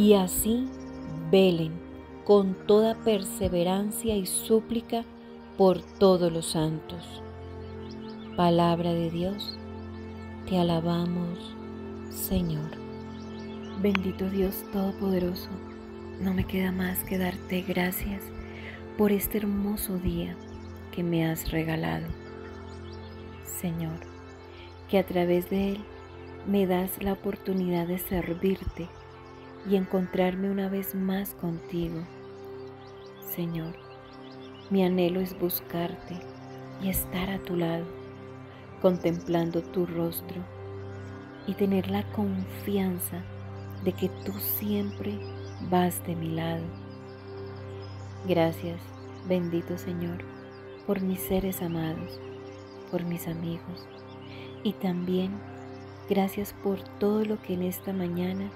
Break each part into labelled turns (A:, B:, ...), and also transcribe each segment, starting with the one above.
A: Y así velen con toda perseverancia y súplica por todos los santos. Palabra de Dios, te alabamos, Señor. Bendito Dios Todopoderoso, no me queda más que darte gracias por este hermoso día que me has regalado. Señor, que a través de él me das la oportunidad de servirte y encontrarme una vez más contigo. Señor, mi anhelo es buscarte y estar a tu lado, contemplando tu rostro y tener la confianza de que tú siempre vas de mi lado. Gracias, bendito Señor, por mis seres amados, por mis amigos y también Gracias por todo lo que en esta mañana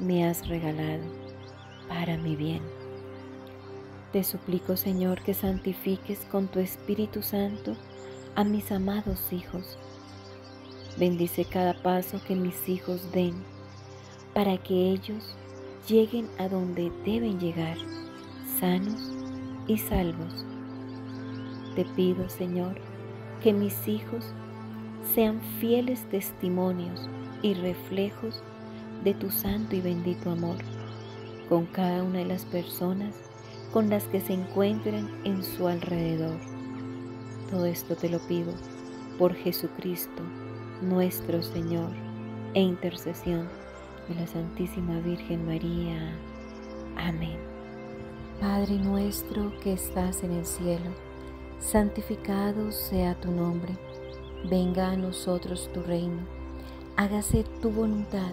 A: me has regalado para mi bien. Te suplico, Señor, que santifiques con tu Espíritu Santo a mis amados hijos. Bendice cada paso que mis hijos den para que ellos lleguen a donde deben llegar, sanos y salvos. Te pido, Señor, que mis hijos sean fieles testimonios y reflejos de tu santo y bendito amor con cada una de las personas con las que se encuentran en su alrededor. Todo esto te lo pido por Jesucristo, nuestro Señor, e intercesión de la Santísima Virgen María. Amén. Padre nuestro que estás en el cielo, santificado sea tu nombre Venga a nosotros tu reino, hágase tu voluntad,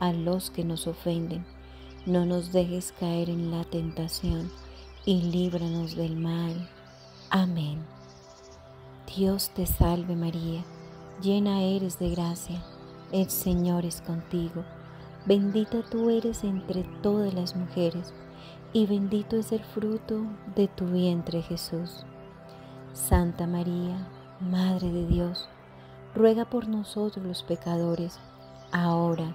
A: a los que nos ofenden. No nos dejes caer en la tentación y líbranos del mal. Amén. Dios te salve María, llena eres de gracia, el Señor es contigo. Bendita tú eres entre todas las mujeres, y bendito es el fruto de tu vientre Jesús. Santa María, Madre de Dios, ruega por nosotros los pecadores, ahora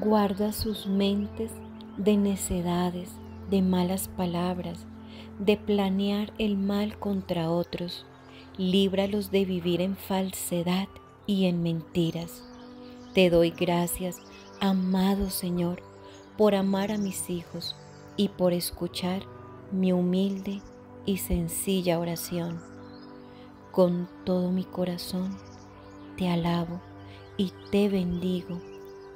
A: Guarda sus mentes de necedades, de malas palabras, de planear el mal contra otros. Líbralos de vivir en falsedad y en mentiras. Te doy gracias, amado Señor, por amar a mis hijos y por escuchar mi humilde y sencilla oración. Con todo mi corazón te alabo y te bendigo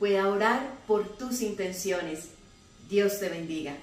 B: pueda orar por tus intenciones. Dios te bendiga.